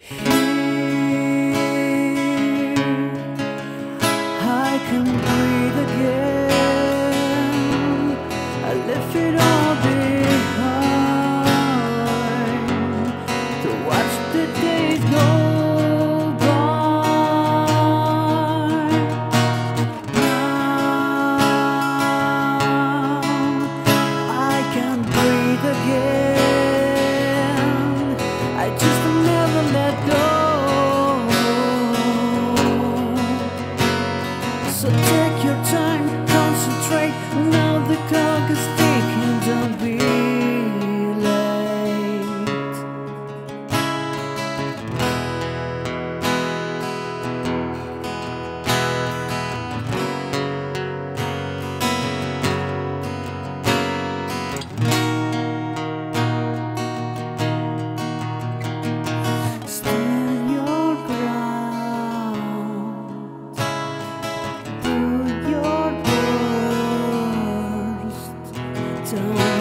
Here Take your time, concentrate. Now the clock is. don't